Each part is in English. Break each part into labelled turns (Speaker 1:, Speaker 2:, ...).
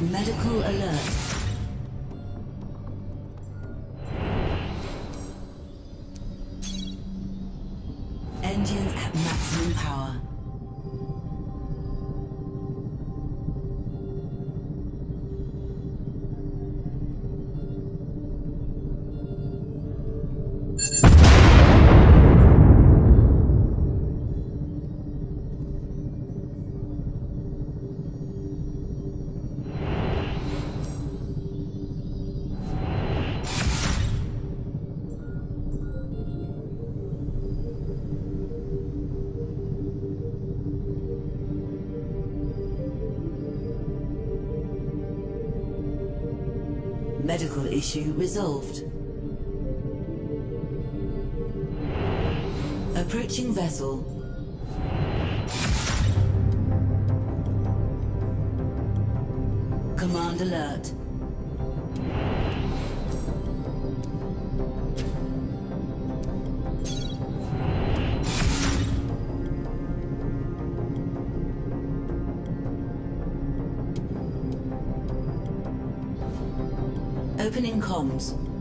Speaker 1: Medical alert. Issue resolved. Approaching vessel. Command alert. Opening comms.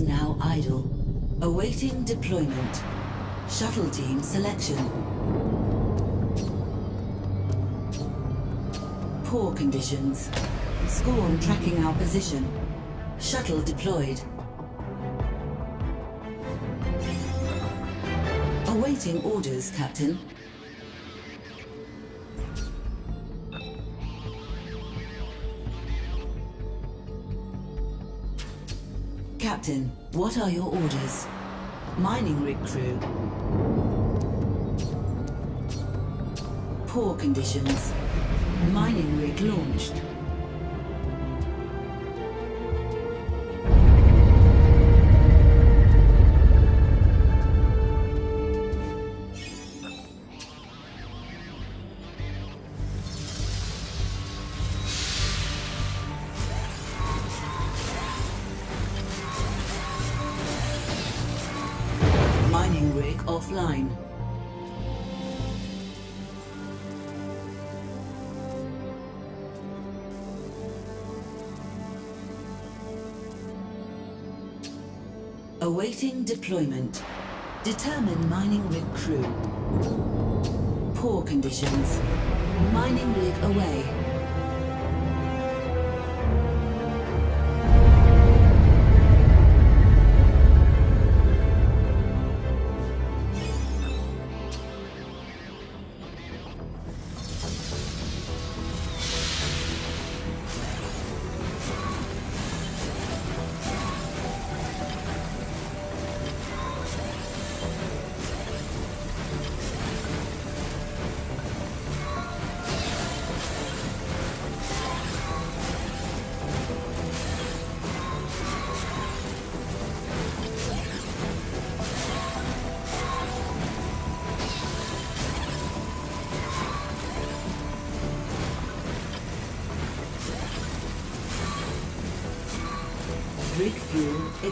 Speaker 1: Now idle. Awaiting deployment. Shuttle team selection. Poor conditions. Skorn tracking our position. Shuttle deployed. Awaiting orders, Captain. Captain, what are your orders? Mining rig crew. Poor conditions. Mining rig launched. Deployment. Determine mining rig crew. Poor conditions. Mining rig away.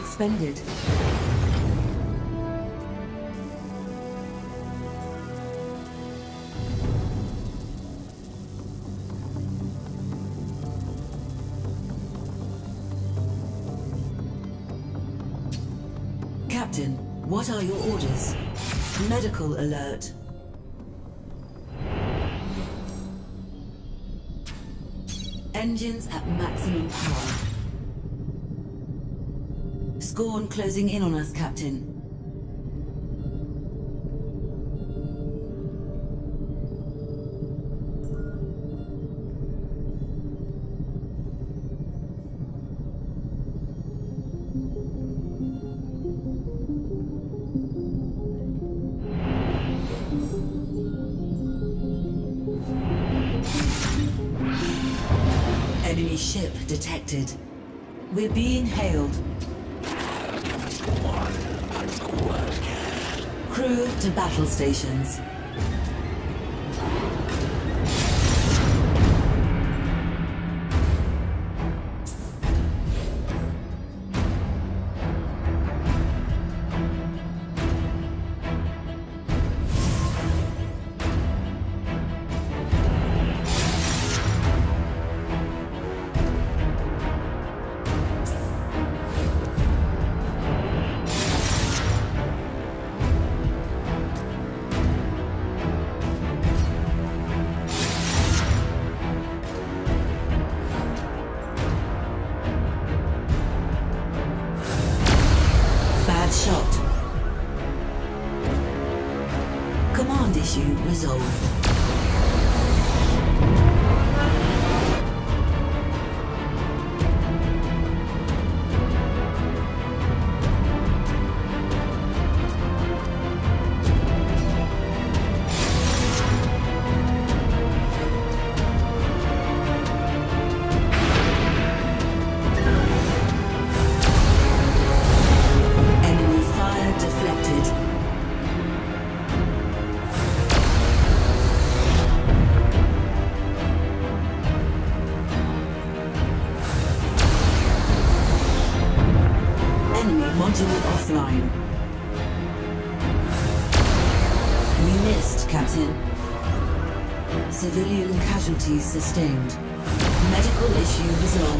Speaker 1: expended. Captain, what are your orders? Medical alert. Engines at maximum power. Skorn closing in on us, Captain. stations. sustained. Medical issue resolved.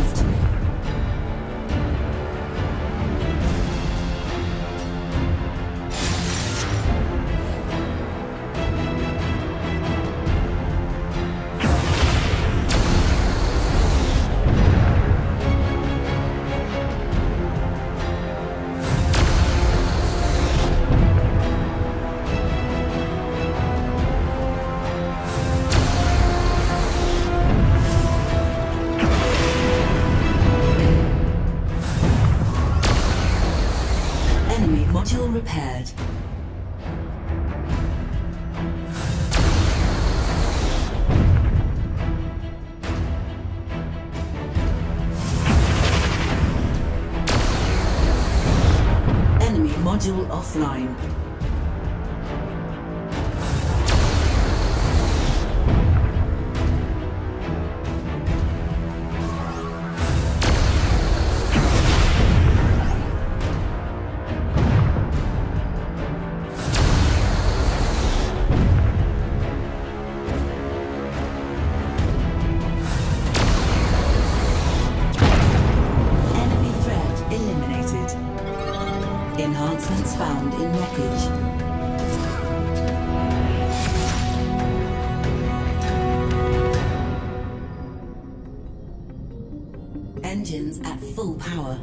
Speaker 1: power.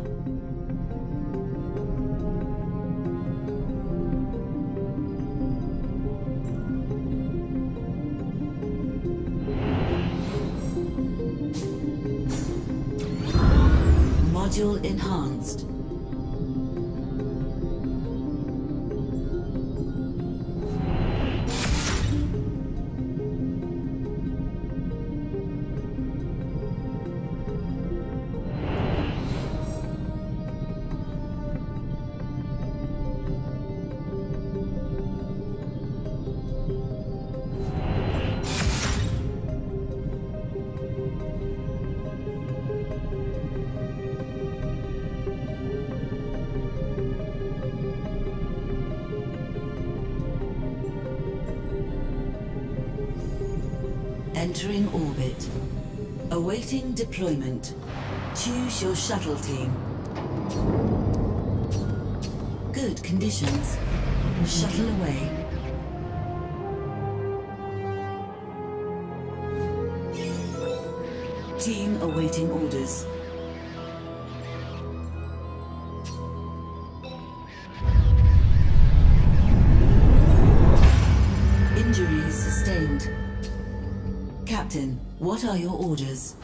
Speaker 1: Module enhanced. Entering orbit. Awaiting deployment. Choose your shuttle team. Good conditions. Shuttle away. Team awaiting orders. What are your orders?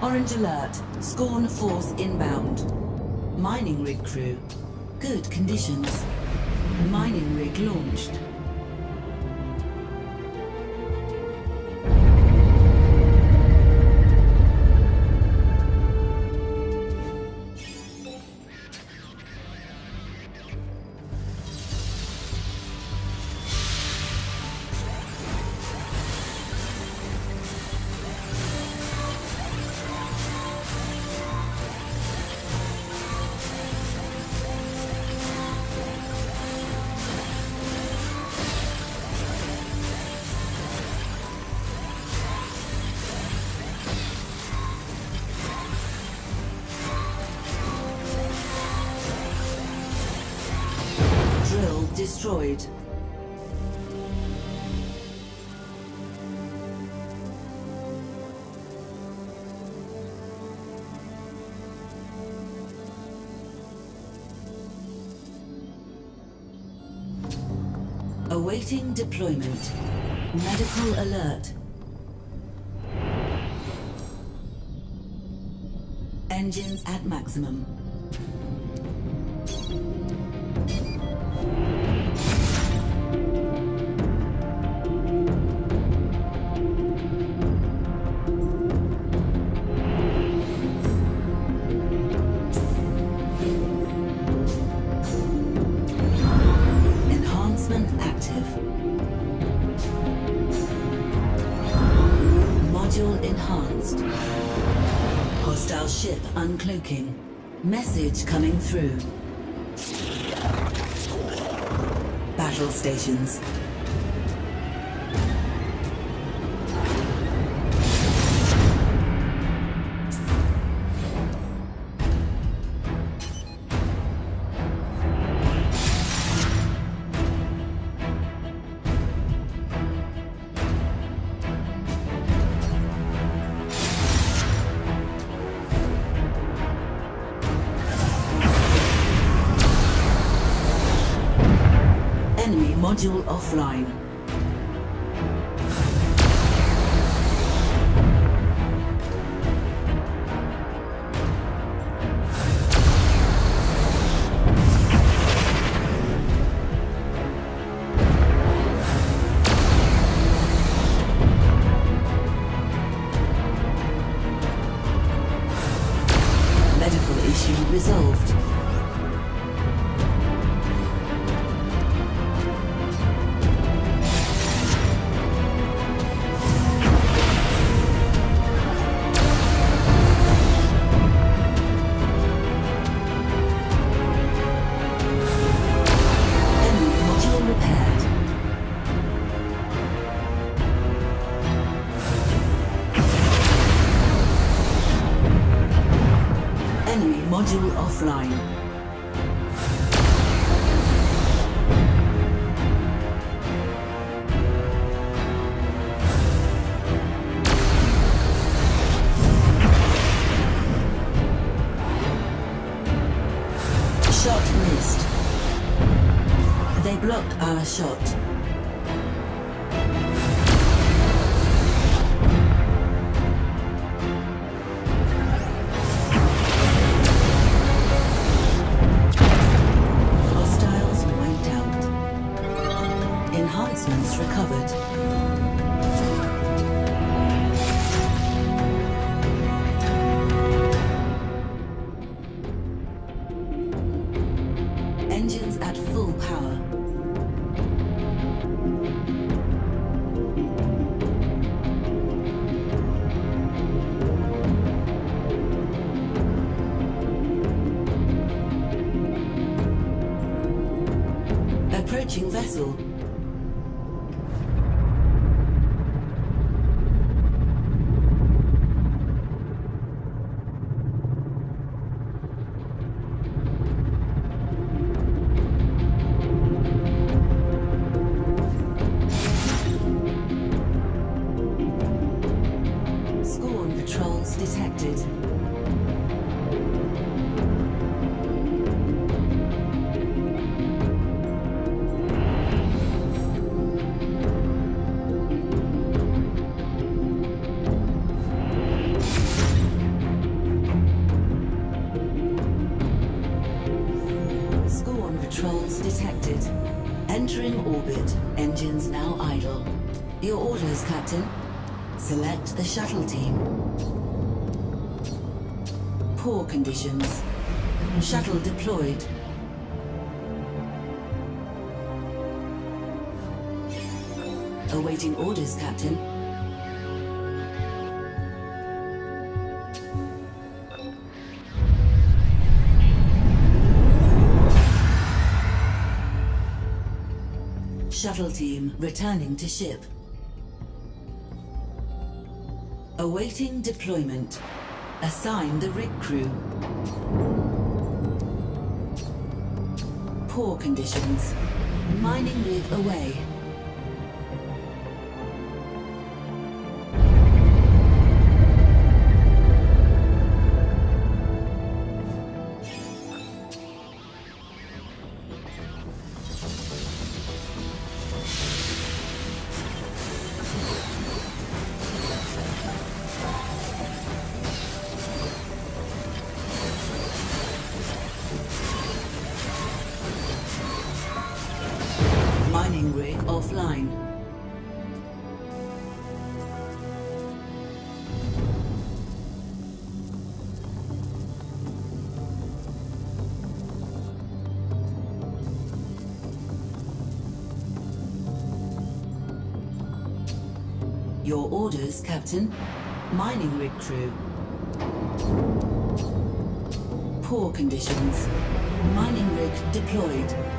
Speaker 1: Orange alert. Skorn force inbound. Mining rig crew. Good conditions. Mining rig launched. Destroyed. Awaiting deployment. Medical alert. Engines at maximum. Through. Battle stations. Enemy module offline. Approaching vessel. Awaiting orders, Captain. Shuttle team returning to ship. Awaiting deployment. Assign the rig crew. Poor conditions. Mining rig away. Mining rig offline. Your orders, Captain. Mining rig crew. Poor conditions. Mining rig deployed.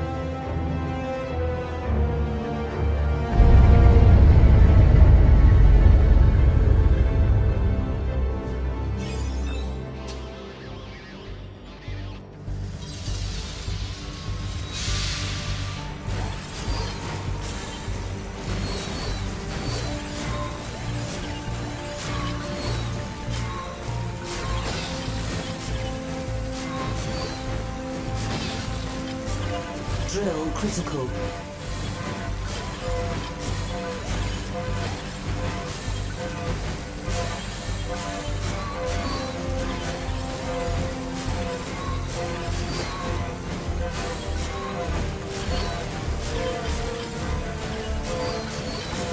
Speaker 1: Drill critical.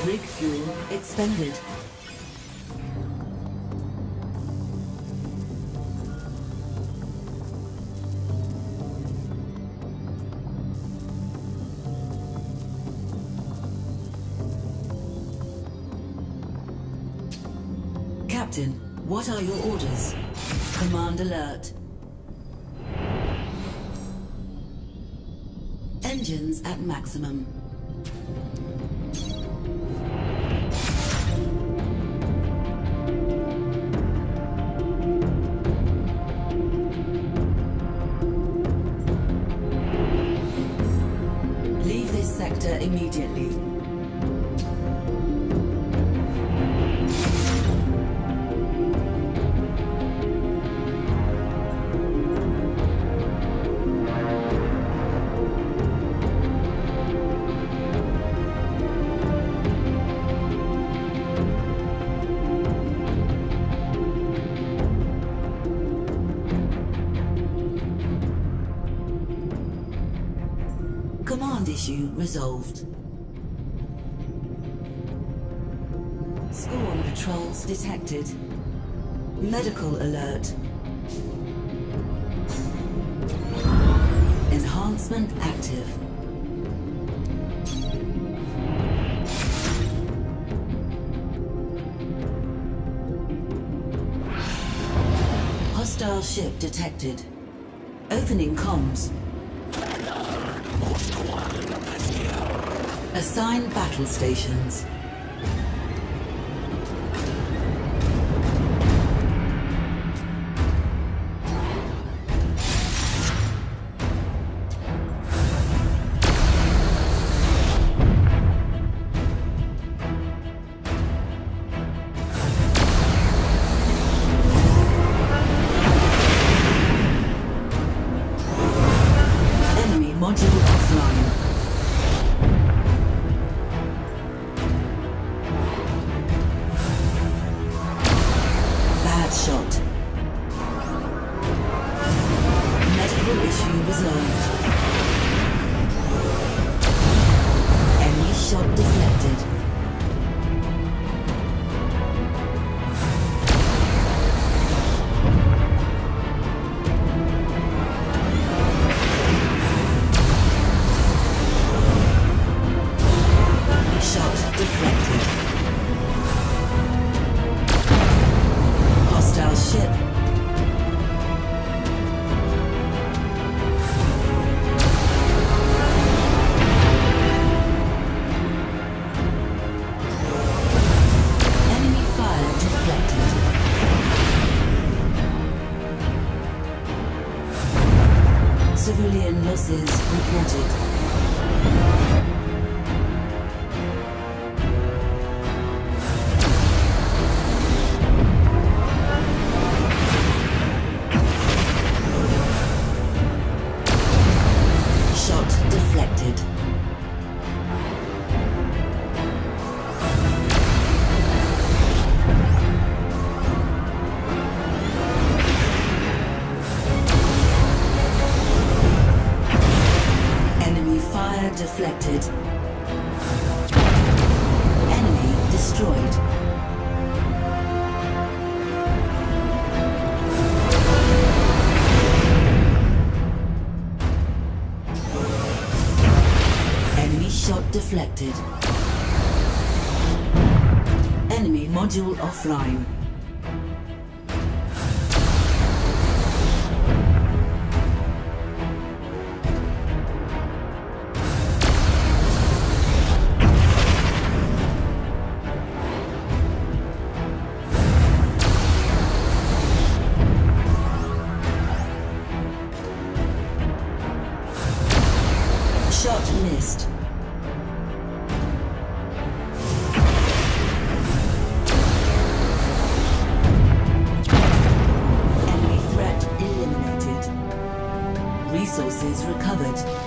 Speaker 1: Rig fuel expended. What are your orders? Command alert. Engines at maximum. Leave this sector immediately. Resolved. Skorn patrols detected. Medical alert. Enhancement active. Hostile ship detected. Opening comms. Assign battle stations. Deflected. Enemy destroyed. Enemy shot deflected. Enemy module offline. Resources recovered.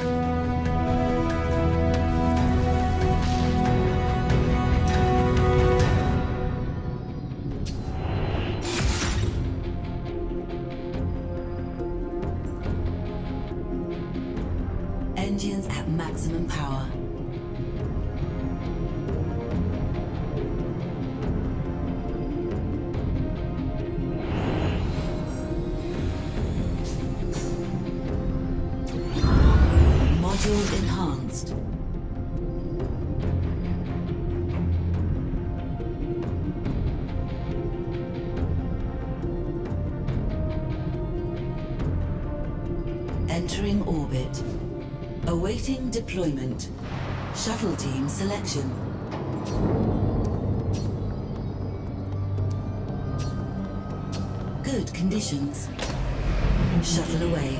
Speaker 1: Selection. Good conditions. Shuttle away.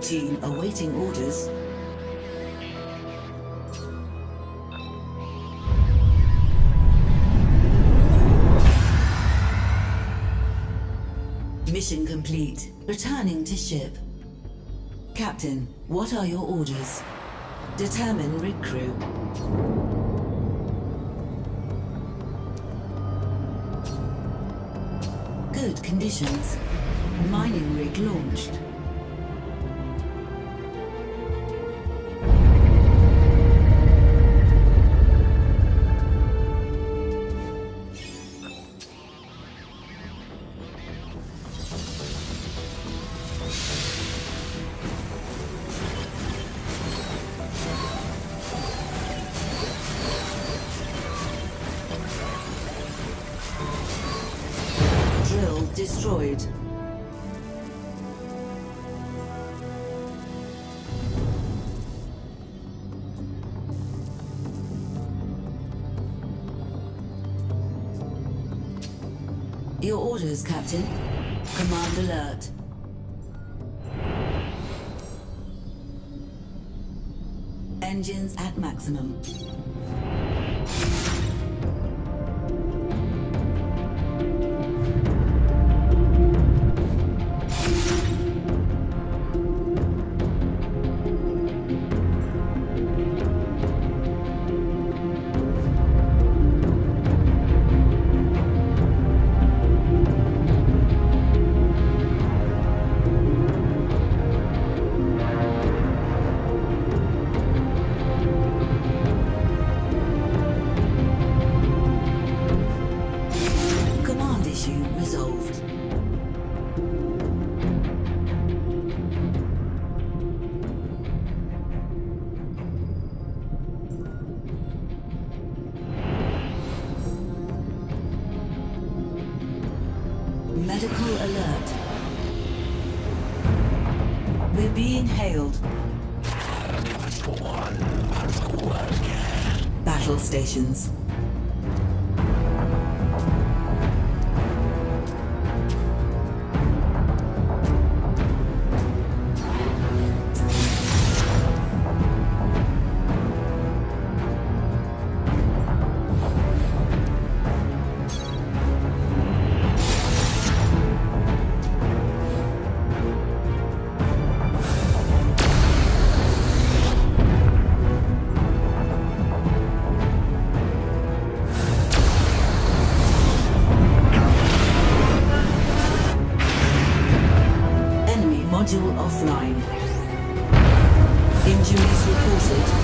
Speaker 1: Team awaiting orders. Mission complete. Returning to ship. Captain, what are your orders? Determine rig crew. Good conditions. Mining rig launched. Destroyed. Your orders, Captain. Command alert. Engines at maximum. Module offline. Injuries reported.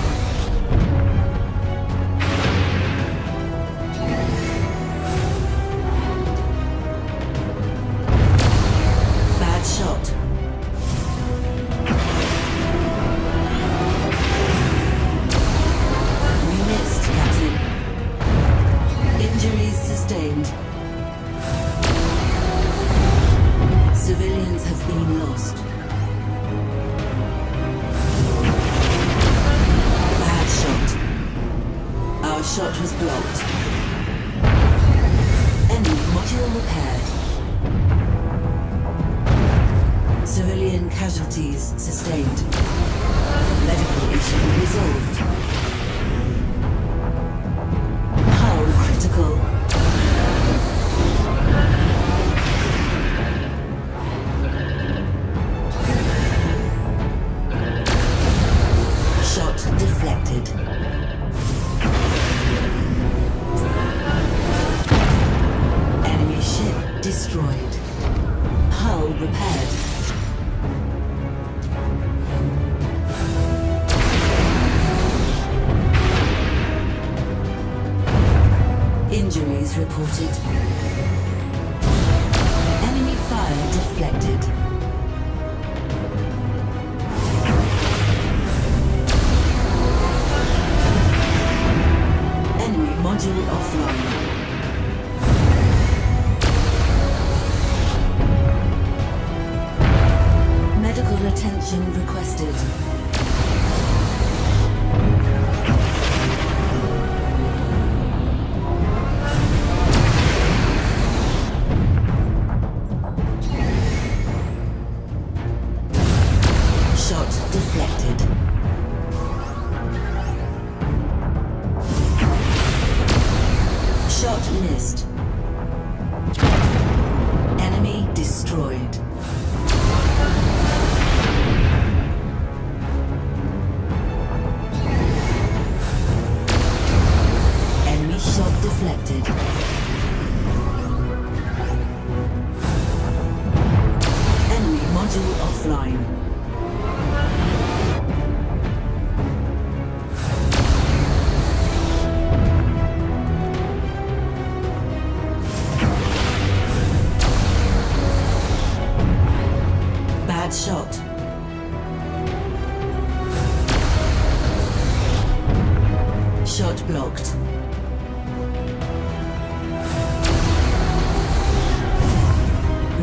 Speaker 1: Blocked.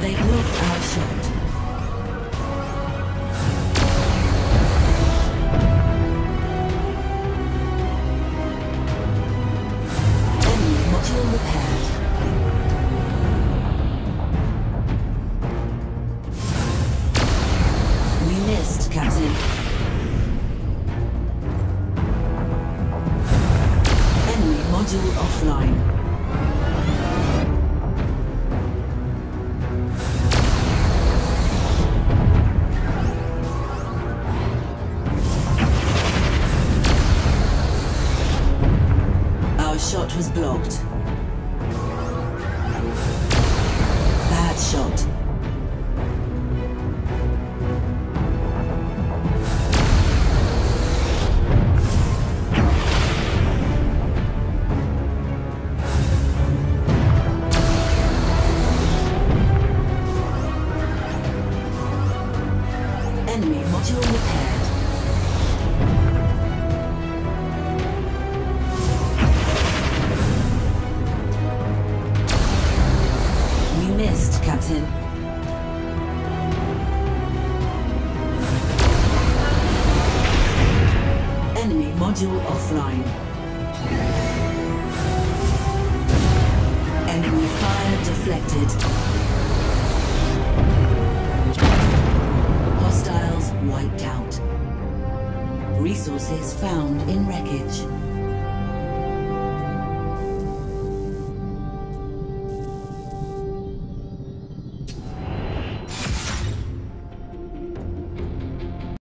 Speaker 1: They blocked our shot.